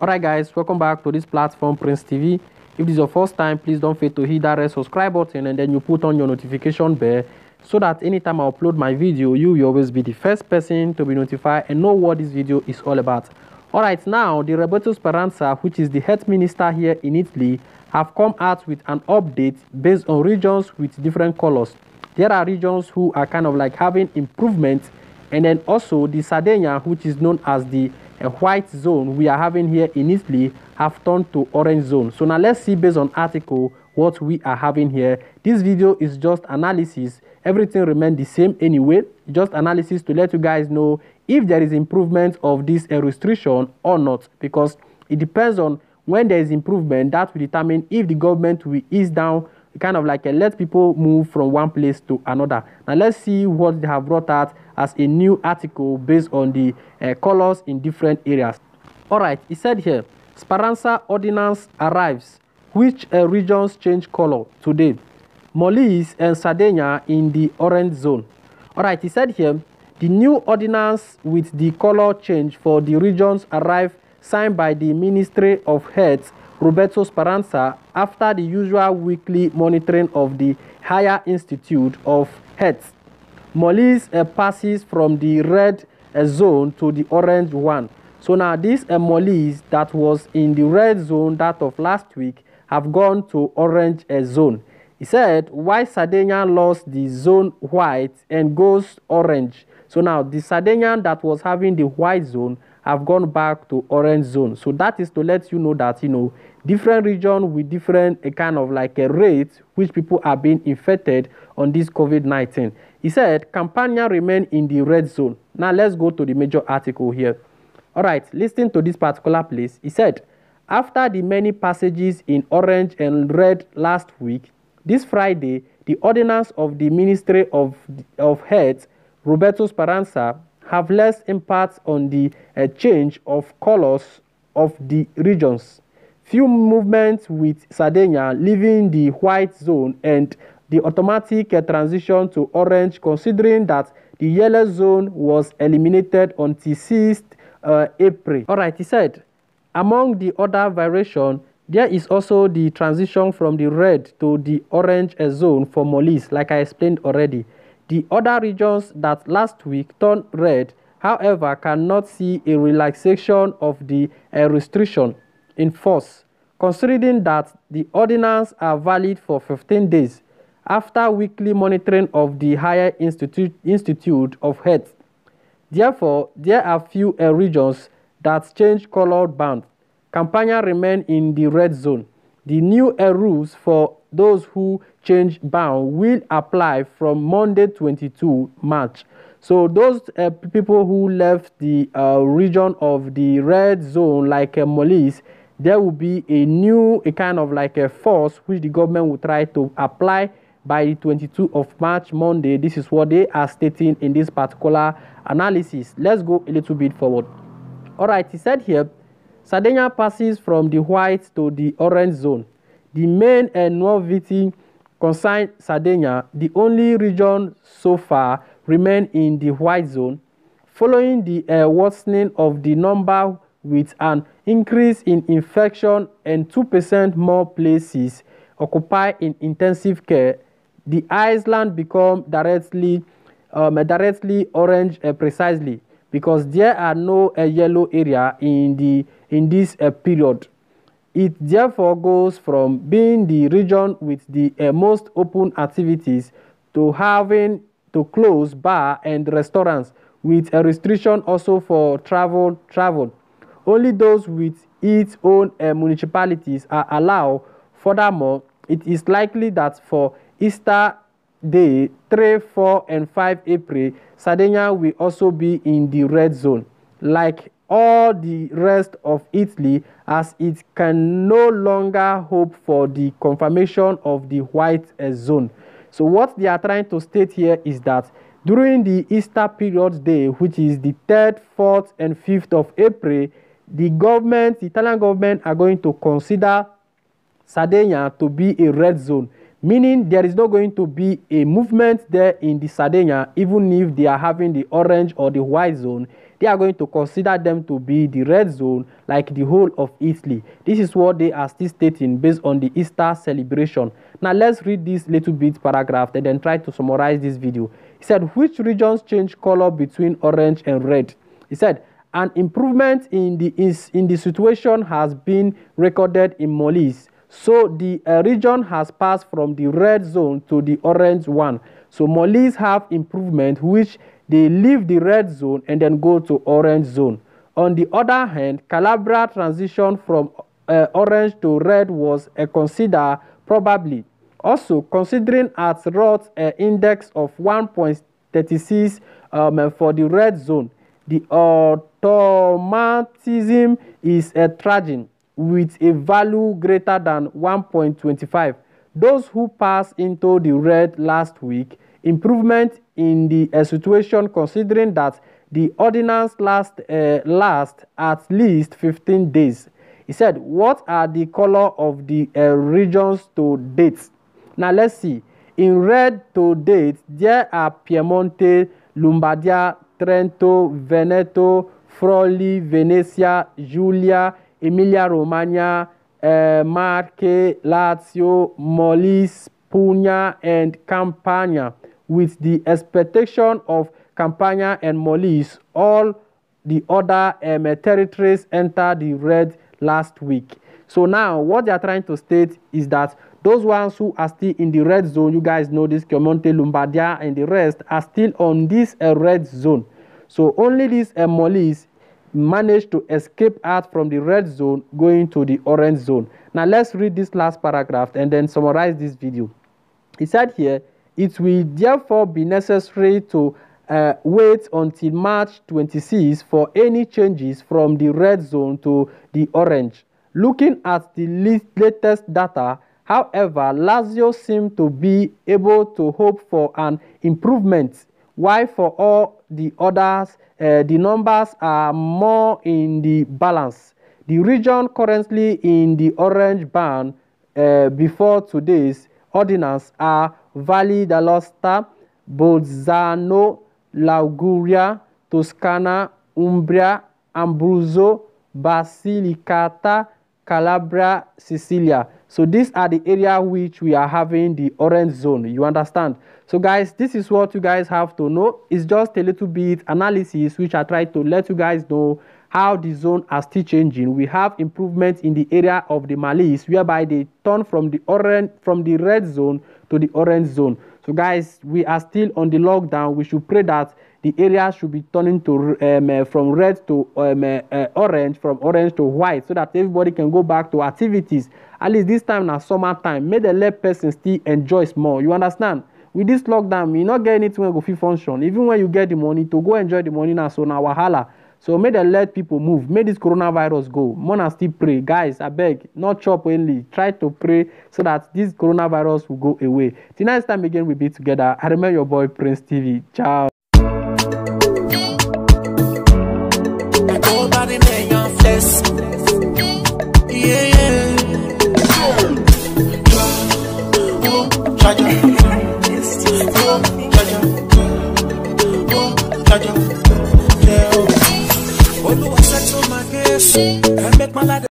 Alright guys, welcome back to this platform Prince TV. If this is your first time, please don't forget to hit that red subscribe button and then you put on your notification bell so that anytime I upload my video, you will always be the first person to be notified and know what this video is all about. Alright, now the Roberto Speranza, which is the health minister here in Italy, have come out with an update based on regions with different colors. There are regions who are kind of like having improvement and then also the Sardinia, which is known as the uh, white zone we are having here in Italy, have turned to orange zone. So now let's see based on article what we are having here. This video is just analysis. Everything remains the same anyway. Just analysis to let you guys know if there is improvement of this uh, restriction or not because it depends on when there is improvement that will determine if the government will ease down kind of like uh, let people move from one place to another. Now let's see what they have brought out as a new article based on the uh, colors in different areas. All right he said here speranza ordinance arrives. Which uh, regions change color today? Molise and sardinia in the orange zone. All right he said here the new ordinance with the color change for the regions arrive signed by the Ministry of Health, Roberto Speranza, after the usual weekly monitoring of the Higher Institute of Health. Molise uh, passes from the red uh, zone to the orange one. So now this uh, Molise that was in the red zone that of last week have gone to orange uh, zone. He said why Sardinia lost the zone white and goes orange. So now the Sardinian that was having the white zone have gone back to orange zone. So that is to let you know that, you know, different region with different a kind of like a rate which people are being infected on this COVID-19. He said Campania remain in the red zone. Now let's go to the major article here. All right, listen to this particular place. He said, after the many passages in orange and red last week, this Friday, the ordinance of the Ministry of, of Health, Roberto Speranza, have less impact on the uh, change of colors of the regions. Few movements with Sardinia leaving the white zone and the automatic uh, transition to orange considering that the yellow zone was eliminated on 6th uh, April. Alright, he said, among the other variation, there is also the transition from the red to the orange zone for Molise, like I explained already. The other regions that last week turned red, however, cannot see a relaxation of the uh, restriction in force, considering that the ordinance are valid for 15 days after weekly monitoring of the Higher Institute, Institute of Health. Therefore, there are few uh, regions that change colored band. Campania remain in the red zone. The new rules for those who change bound will apply from Monday 22 March. So those uh, people who left the uh, region of the red zone like uh, Molise, there will be a new a kind of like a force which the government will try to apply by the 22 of March, Monday. This is what they are stating in this particular analysis. Let's go a little bit forward. All right, he said here, Sardinia passes from the white to the orange zone. The main and novelty concern Sardinia, the only region so far remain in the white zone, following the uh, worsening of the number with an increase in infection and 2% more places occupied in intensive care, the island become directly um, directly orange uh, precisely because there are no uh, yellow area in the in this uh, period. It therefore goes from being the region with the uh, most open activities to having to close bar and restaurants with a restriction also for travel travel. Only those with its own uh, municipalities are allowed. Furthermore, it is likely that for Easter Day 3, 4, and 5 April, Sardinia will also be in the red zone. Like all the rest of Italy as it can no longer hope for the confirmation of the white zone. So what they are trying to state here is that during the Easter period day, which is the 3rd, 4th, and 5th of April, the government, the Italian government are going to consider Sardinia to be a red zone, meaning there is not going to be a movement there in the Sardinia, even if they are having the orange or the white zone they are going to consider them to be the red zone like the whole of Italy. This is what they are still stating based on the Easter celebration. Now let's read this little bit paragraph and then try to summarize this video. He said, which regions change color between orange and red? He said, an improvement in the, in the situation has been recorded in Molise. So the uh, region has passed from the red zone to the orange one. So Molise have improvement which they leave the red zone and then go to orange zone. On the other hand, Calabria transition from uh, orange to red was uh, considered probably. Also, considering at Roth uh, index of 1.36 um, for the red zone, the automatism is a tragic with a value greater than 1.25. Those who passed into the red last week, improvement in the uh, situation considering that the ordinance last, uh, last at least 15 days. He said, what are the color of the uh, regions to date? Now let's see. In red to date, there are Piemonte, Lombardia, Trento, Veneto, Friuli, Venezia, Giulia, Emilia-Romagna, uh, Marche, Lazio, Molise, Puglia, and Campania, with the expectation of Campania and Molise, all the other um, territories entered the red last week. So now what they are trying to state is that those ones who are still in the red zone, you guys know this, Piemonte, Lombardia, and the rest are still on this uh, red zone. So only this uh, Molise managed to escape out from the red zone going to the orange zone. Now let's read this last paragraph and then summarize this video. He said here, it will therefore be necessary to uh, wait until March 26 for any changes from the red zone to the orange. Looking at the latest data, however, Lazio seemed to be able to hope for an improvement, while for all the others, uh, the numbers are more in the balance. The region currently in the orange band uh, before today's ordinance are Valle d'Aosta, Bolzano, Liguria, Toscana, Umbria, Abruzzo, Basilicata, Calabria, Sicilia. So these are the area which we are having the orange zone. You understand? So guys, this is what you guys have to know. It's just a little bit analysis which I try to let you guys know how the zone are still changing. We have improvement in the area of the Molise whereby they turn from the orange from the red zone to the orange zone. So guys, we are still on the lockdown. We should pray that the area should be turning to um, uh, from red to um, uh, orange, from orange to white, so that everybody can go back to activities. At least this time now summertime, make the let person still enjoy more. You understand? With this lockdown, you not get anything when go fit function. Even when you get the money to go enjoy the money now, so now wahala. So may they let people move. May this coronavirus go. Mona still pray. Guys, I beg, not chop only. Try to pray so that this coronavirus will go away. Till next time again we be together. I remember your boy Prince TV. Ciao.